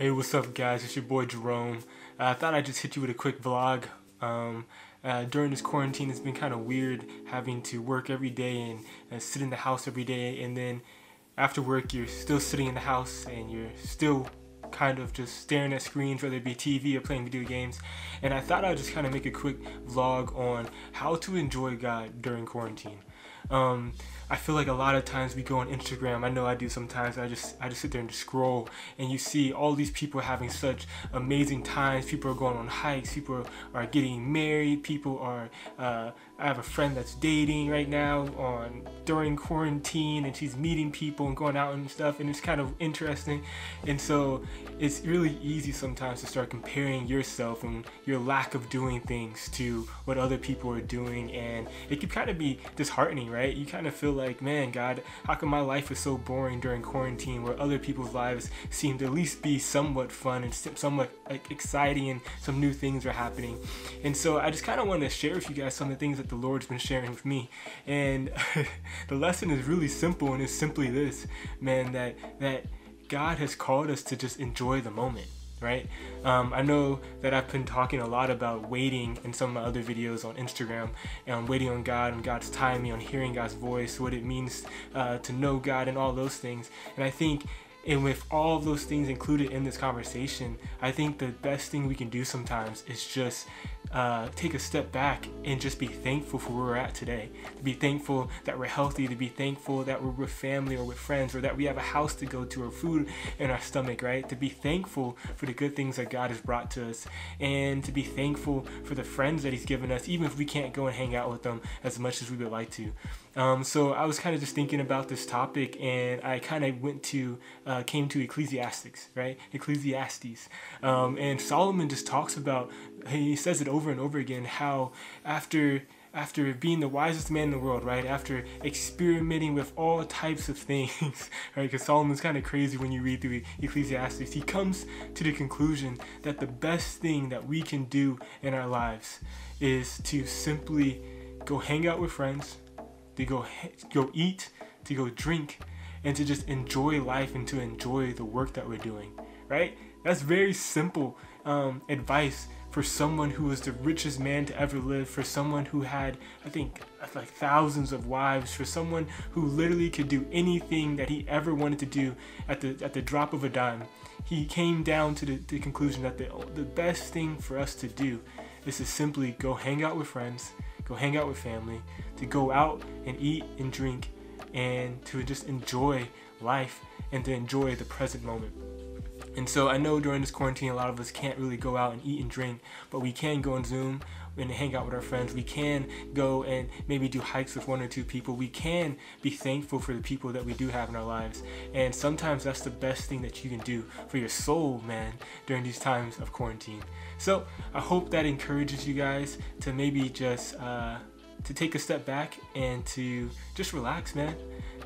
Hey, what's up, guys? It's your boy Jerome. Uh, I thought I'd just hit you with a quick vlog. Um, uh, during this quarantine, it's been kind of weird having to work every day and, and sit in the house every day, and then after work, you're still sitting in the house and you're still kind of just staring at screens, whether it be TV or playing video games. And I thought I'd just kind of make a quick vlog on how to enjoy God during quarantine. Um, I feel like a lot of times we go on Instagram. I know I do sometimes. I just I just sit there and just scroll, and you see all these people having such amazing times. People are going on hikes. People are getting married. People are. Uh, I have a friend that's dating right now on during quarantine, and she's meeting people and going out and stuff, and it's kind of interesting. And so it's really easy sometimes to start comparing yourself and your lack of doing things to what other people are doing, and it can kind of be disheartening, right? You kind of feel like, man, God, how come my life is so boring during quarantine where other people's lives seem to at least be somewhat fun and somewhat like exciting and some new things are happening. And so I just kind of want to share with you guys some of the things that the Lord's been sharing with me. And the lesson is really simple and it's simply this, man, that that God has called us to just enjoy the moment right? Um, I know that I've been talking a lot about waiting in some of my other videos on Instagram and waiting on God and God's timing, on hearing God's voice, what it means uh, to know God and all those things. And I think and with all of those things included in this conversation, I think the best thing we can do sometimes is just uh, take a step back and just be thankful for where we're at today. To be thankful that we're healthy, to be thankful that we're with family or with friends, or that we have a house to go to or food in our stomach, right? To be thankful for the good things that God has brought to us, and to be thankful for the friends that He's given us, even if we can't go and hang out with them as much as we would like to. Um, so I was kind of just thinking about this topic, and I kind of went to, uh, came to Ecclesiastics, right? Ecclesiastes, um, and Solomon just talks about, he says it over and over again, how after after being the wisest man in the world, right? After experimenting with all types of things, right? Because Solomon's kind of crazy when you read through Ecclesiastes. He comes to the conclusion that the best thing that we can do in our lives is to simply go hang out with friends, to go go eat, to go drink, and to just enjoy life and to enjoy the work that we're doing. Right? That's very simple um, advice for someone who was the richest man to ever live, for someone who had, I think, like thousands of wives, for someone who literally could do anything that he ever wanted to do at the at the drop of a dime. He came down to the, the conclusion that the the best thing for us to do is to simply go hang out with friends, go hang out with family, to go out and eat and drink, and to just enjoy life and to enjoy the present moment. And so I know during this quarantine, a lot of us can't really go out and eat and drink, but we can go on Zoom and hang out with our friends. We can go and maybe do hikes with one or two people. We can be thankful for the people that we do have in our lives. And sometimes that's the best thing that you can do for your soul, man, during these times of quarantine. So I hope that encourages you guys to maybe just uh, to take a step back and to just relax, man.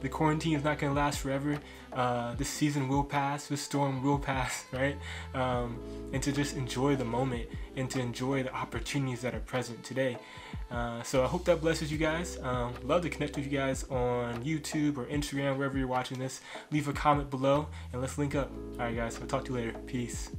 The quarantine is not going to last forever. Uh, this season will pass. This storm will pass, right? Um, and to just enjoy the moment and to enjoy the opportunities that are present today. Uh, so I hope that blesses you guys. Um, love to connect with you guys on YouTube or Instagram, wherever you're watching this. Leave a comment below and let's link up. All right, guys. I'll talk to you later. Peace.